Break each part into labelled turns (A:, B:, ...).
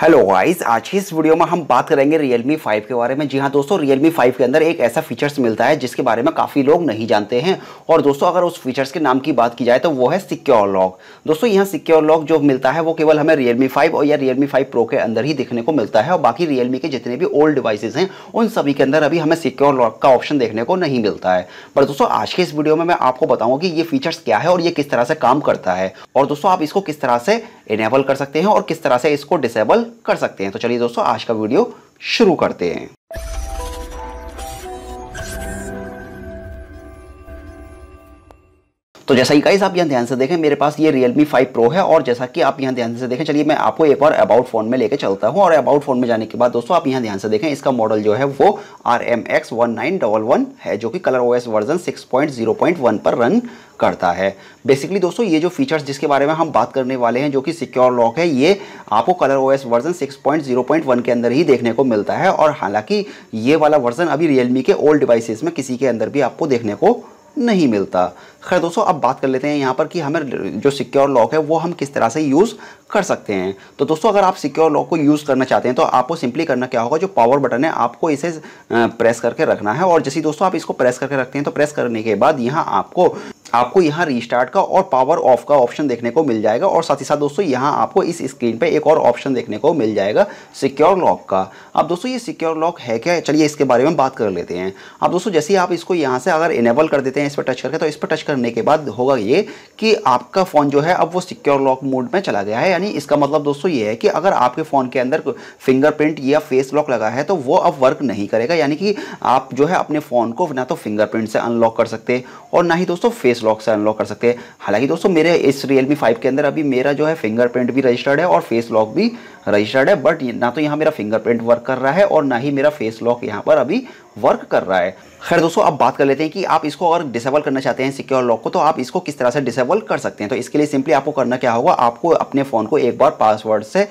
A: Hello guys आज की इस वीडियो में हम बात करेंगे Realme 5 के बारे में। जी हाँ दोस्तों, Realme 5 के अंदर एक ऐसा फीचर्स मिलता है जिसके बारे में काफ़ी लोग नहीं जानते हैं। और दोस्तों, अगर उस फीचर्स के नाम की बात की जाए तो वो है सिक्योर लॉक दोस्तों, यहाँ सिक्योर लॉक जो मिलता है, वो केवल हमें Realme 5 और या Realme 5 Pro के अंदर ही देखने को मिलता है। और बाकी Realme के जितने भी ओल्ड डिवाइसेज हैं, उन सभी के अंदर अभी हमें सिक्योर लॉक का ऑप्शन देखने को नहीं मिलता है। पर दोस्तों, आज के इस वीडियो में मैं आपको बताऊँगा कि ये फीचर्स क्या है और ये किस तरह से काम करता है। और दोस्तों, आप इसको किस तरह से इनेबल कर सकते हैं और किस तरह से इसको डिसेबल कर सकते हैं। तो चलिए दोस्तों, आज का वीडियो शुरू करते हैं। तो जैसा कि गाइस आप यहाँ ध्यान से देखें, मेरे पास ये Realme 5 Pro है और जैसा कि आप यहाँ ध्यान से देखें, चलिए मैं आपको एक बार अबाउट फ़ोन में लेके चलता हूँ और अबाउट फ़ोन में जाने के बाद दोस्तों, आप यहाँ ध्यान से देखें, इसका मॉडल जो है वो R M X one nine double one है, जो कि Color OS version six point zero point one पर रन करता है। बेसिकली दोस्तों, ये जो फीचर्स जिसके बारे में हम बात करने वाले हैं, जो कि सिक्योर लॉक है, ये आपको कलर ओएस वर्जन 6.0.1 के अंदर ही देखने को मिलता है और हालाँकि ये वाला वर्जन अभी रियलमी के ओल्ड डिवाइसेस में किसी के अंदर भी आपको देखने को नहीं मिलता। खैर दोस्तों, अब बात कर लेते हैं यहाँ पर कि हमें जो सिक्योर लॉक है, वो हम किस तरह से यूज़ कर सकते हैं। तो दोस्तों, अगर आप सिक्योर लॉक को यूज़ करना चाहते हैं तो आपको सिंपली करना क्या होगा? जो पावर बटन है, आपको इसे प्रेस करके रखना है। और जैसे दोस्तों आप इसको प्रेस करके रखते हैं तो प्रेस करने के बाद यहाँ आपको आपको यहाँ रीस्टार्ट का और पावर ऑफ़ का ऑप्शन देखने को मिल जाएगा और साथ ही साथ दोस्तों यहाँ आपको इस स्क्रीन पे एक और ऑप्शन देखने को मिल जाएगा सिक्योर लॉक का। अब दोस्तों ये सिक्योर लॉक है क्या? चलिए इसके बारे में बात कर लेते हैं। अब दोस्तों जैसे ही आप इसको यहाँ से अगर इनेबल कर देते हैं, इस पर टच करके तो इस पर टच करने के बाद होगा ये कि आपका फ़ोन जो है अब वो सिक्योर लॉक मोड में चला गया है। यानी इसका मतलब दोस्तों ये है कि अगर आपके फ़ोन के अंदर फिंगरप्रिंट या फेस लॉक लगा है तो वो अब वर्क नहीं करेगा। यानी कि आप जो है अपने फ़ोन को ना तो फिंगरप्रिंट से अनलॉक कर सकते और ना ही दोस्तों फेस लॉक से अनलॉक कर सकते हैं। हालाँकि दोस्तों, मेरे इस रियलमी फाइव के अंदर अभी मेरा जो है फिंगरप्रिंट भी रजिस्टर्ड है और फेस लॉक भी रजिस्टर्ड है। बट ना तो यहाँ मेरा फिंगरप्रिंट वर्क कर रहा है और ना ही मेरा फेस लॉक यहाँ पर अभी वर्क कर रहा है। खैर दोस्तों, अब बात कर लेते हैं कि आप इसको अगर डिसेबल करना चाहते हैं सिक्योर लॉक को तो आप इसको किस तरह से डिसेबल कर सकते हैं? तो इसके लिए सिंपली आपको करना क्या होगा? आपको अपने फ़ोन को एक बार पासवर्ड से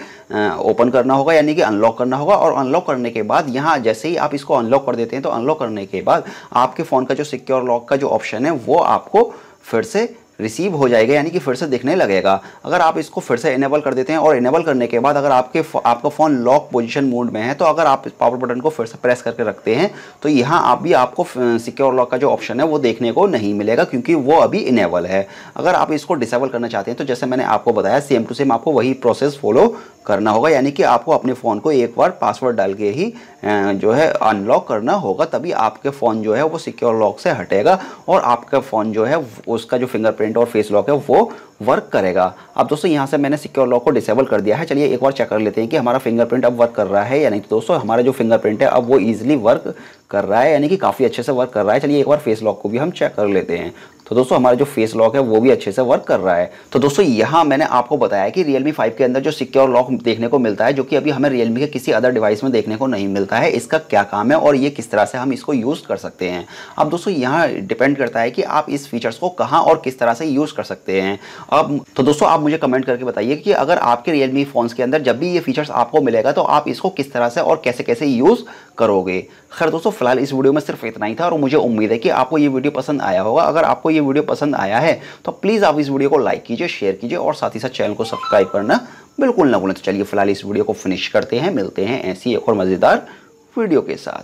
A: ओपन करना होगा, यानी कि अनलॉक करना होगा। और अनलॉक करने के बाद यहाँ जैसे ही आप इसको अनलॉक कर देते हैं तो अनलॉक करने के बाद आपके फ़ोन का जो सिक्योर लॉक का जो ऑप्शन है, वो आपको फिर से रिसीव हो जाएगा, यानी कि फिर से दिखने लगेगा। अगर आप इसको फिर से इनेबल कर देते हैं और इनेबल करने के बाद अगर आपके आपका फ़ोन लॉक पोजीशन मोड में है तो अगर आप इस पावर बटन को फिर से प्रेस करके रखते हैं तो यहाँ आप भी आपको सिक्योर लॉक का जो ऑप्शन है वो देखने को नहीं मिलेगा, क्योंकि वो अभी इनेबल है। अगर आप इसको डिसेबल करना चाहते हैं तो जैसे मैंने आपको बताया सेम टू सेम आपको वही प्रोसेस फॉलो करना होगा, यानी कि आपको अपने फ़ोन को एक बार पासवर्ड डाल के ही जो है अनलॉक करना होगा, तभी आपके फ़ोन जो है वो सिक्योर लॉक से हटेगा, और आपका फ़ोन जो है, उसका जो फिंगरप्रिंट और फेस लॉक है, वो वर्क करेगा। अब दोस्तों, यहाँ से मैंने सिक्योर लॉक को डिसेबल कर दिया है। चलिए एक बार चेक कर लेते हैं कि हमारा फिंगरप्रिंट अब वर्क कर रहा है या नहीं। तो दोस्तों, हमारा जो फिंगरप्रिंट है, अब वो ईजिली वर्क कर रहा है, यानी कि काफ़ी अच्छे से वर्क कर रहा है। चलिए एक बार फेस लॉक को भी हम चेक कर लेते हैं। तो दोस्तों, हमारा जो फेस लॉक है, वो भी अच्छे से वर्क कर रहा है। तो दोस्तों, यहाँ मैंने आपको बताया कि रियलमी फाइव के अंदर जो सिक्योर लॉक देखने को मिलता है, जो कि अभी हमें रियलमी के किसी अदर डिवाइस में देखने को नहीं मिलता है, इसका क्या काम है और ये किस तरह से हम इसको यूज़ कर सकते हैं। अब दोस्तों, यहाँ डिपेंड करता है कि आप इस फीचर्स को कहाँ और किस तरह से यूज़ कर सकते हैं। अब तो दोस्तों, आप मुझे कमेंट करके बताइए कि अगर आपके रियलमी फ़ोन्स के अंदर जब भी ये फीचर्स आपको मिलेगा तो आप इसको किस तरह से और कैसे कैसे यूज़ करोगे। खैर दोस्तों, फ़िलहाल इस वीडियो में सिर्फ़ इतना ही था और मुझे उम्मीद है कि आपको ये वीडियो पसंद आया होगा। अगर आपको ये वीडियो पसंद आया है तो प्लीज़ आप इस वीडियो को लाइक कीजिए शेयर कीजिए और साथ ही साथ चैनल को सब्सक्राइब करना बिल्कुल ना भूलें। तो चलिए फ़िलहाल इस वीडियो को फिनिश करते हैं, मिलते हैं ऐसी एक और मज़ेदार वीडियो के साथ।